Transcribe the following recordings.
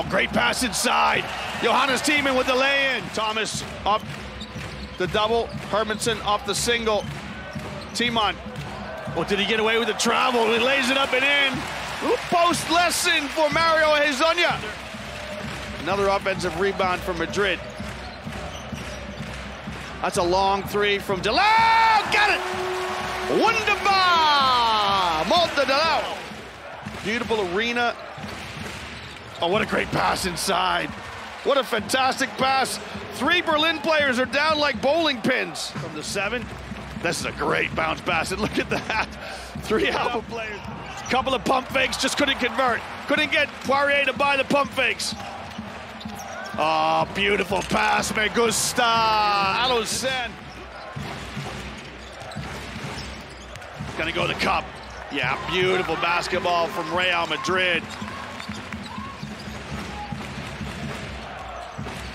Oh, great pass inside. Johannes Thiemann with the lay-in. Thomas up the double. Hermannsson off the single. Thiemann. Oh, did he get away with the travel? He lays it up and in. Post lesson for Mario Hezonja. Another offensive rebound for Madrid. That's a long three from Delow. Got it! Wunderbar! Malte Delow. Beautiful arena. Oh, what a great pass inside. What a fantastic pass. Three Berlin players are down like bowling pins from the seven. This is a great bounce pass. And look at that. Three Alba players. Couple of pump fakes, just couldn't convert. Couldn't get Poirier to buy the pump fakes. Oh, beautiful pass, me gusta. Alocen. Gonna go to the cup. Yeah, beautiful basketball from Real Madrid.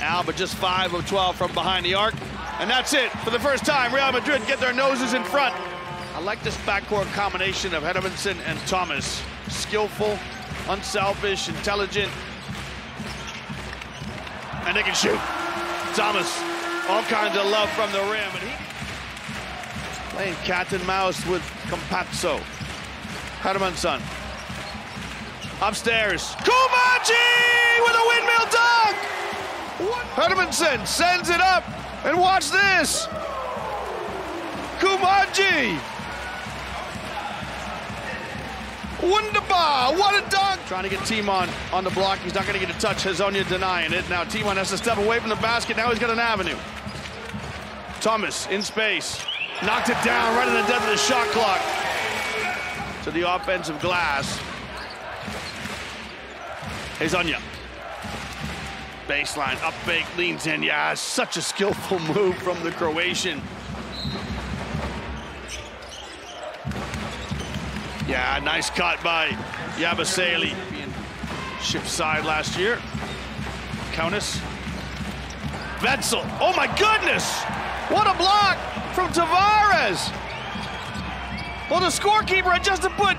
Alba just 5 of 12 from behind the arc. And that's it. For the first time, Real Madrid get their noses in front. I like this backcourt combination of Hermannsson and Thomas. Skillful, unselfish, intelligent. And they can shoot. Thomas, all kinds of love from the rim. And he playing cat and mouse with Campazzo. Hermannsson. Upstairs. Koumadje with a windmill dunk! Hermannsson sends it up, and watch this. Koumadje. Wunderbar, what a dunk! Trying to get Thiemann on the block. He's not going to get a touch. Hezonja denying it. Now Thiemann has to step away from the basket. Now he's got an avenue. Thomas in space. Knocked it down right in the dead of the shot clock. To the offensive glass. Hezonja. Baseline, up fake, leans in. Yeah, such a skillful move from the Croatian. Yeah, nice cut by Yabusele. Shift side last year. Countess. Wetzell. Oh my goodness! What a block from Tavares! Well, the scorekeeper had just to put,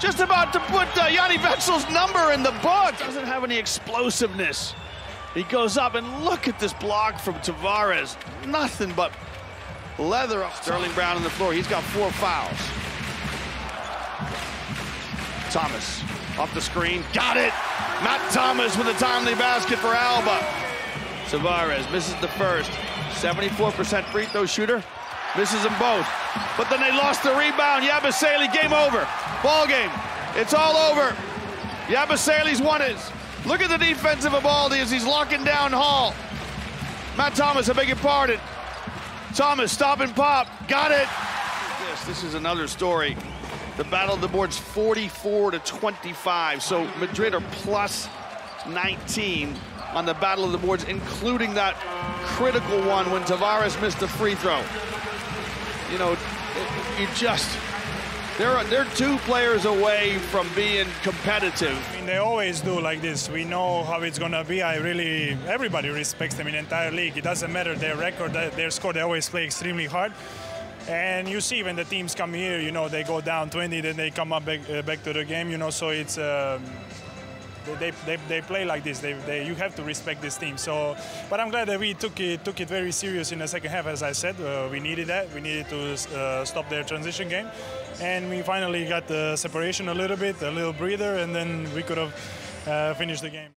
just about to put uh, Yanni Wetzell's number in the book. Doesn't have any explosiveness. He goes up and look at this block from Tavares. Nothing but leather up Sterling Brown on the floor. He's got four fouls. Thomas off the screen. Got it. Matt Thomas with a timely basket for Alba. Tavares misses the first. 74% free throw shooter. Misses them both. But then they lost the rebound. Yabusele, game over. Ball game. It's all over. Yabusele's won it. Look at the defensive of Baldi as he's locking down Hall. Matt Thomas, I beg your pardon. Thomas, stop and pop. Got it. This, this is another story. The battle of the boards 44 to 25. So Madrid are plus 19 on the battle of the boards, including that critical one when Tavares missed the free throw. You know, you just they're they're two players away from being competitive. I mean, they always do like this. We know how it's gonna be. I really everybody respects them in the entire league. It doesn't matter their record, their score. They always play extremely hard. And you see when the teams come here, you know, they go down 20, then they come up back, uh, back to the game, you know, so it's, um, they, they, they play like this. They, they, you have to respect this team. So, but I'm glad that we took it, took it very serious in the second half, as I said. Uh, we needed that. We needed to uh, stop their transition game. And we finally got the separation a little bit, a little breather, and then we could have uh, finished the game.